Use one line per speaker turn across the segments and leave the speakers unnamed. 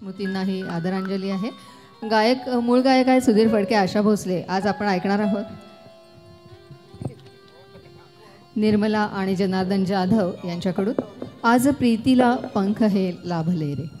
स्मृतींनाही आदरांजली आहे. गायक मूळ गायक आहे सुधीर फडके आशा भोसले. आज आपण ऐकणार आहोत निर्मला आणि जनार्दन जाधव यांच्याकडून. आज प्रीतीला पंख हे लाभले रे.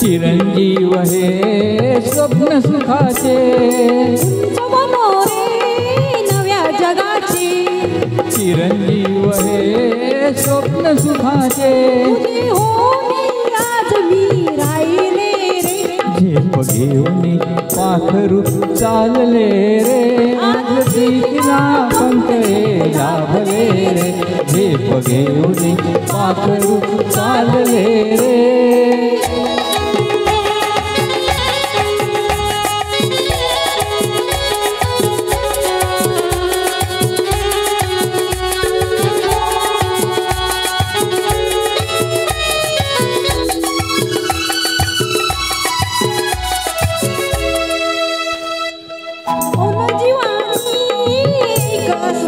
चिरंजीव हे स्वप्न सुखाचे।
नव्या जगाचे।
चिरंजीव हे स्वप्न सुखाचे। झेप घेऊन पाखरू चालले रे। आज पंख हे लाभले रे। झेप घेऊन पाखरू चालले रे।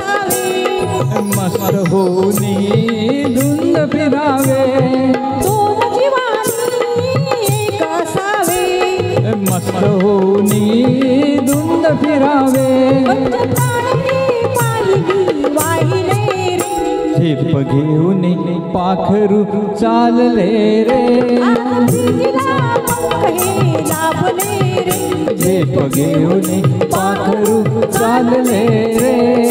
फिरावे
मस्त होनी धुंद फिरावे।
दोन जीवानी कसावे
मस्त होनी धुंद फिरावे। झेप घेऊन पाखरू चालले रे। झेप घेऊन पाखरू चालले रे।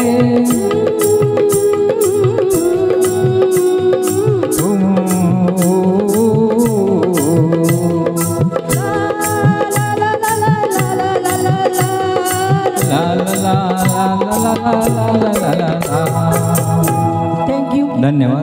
धन्यवाद।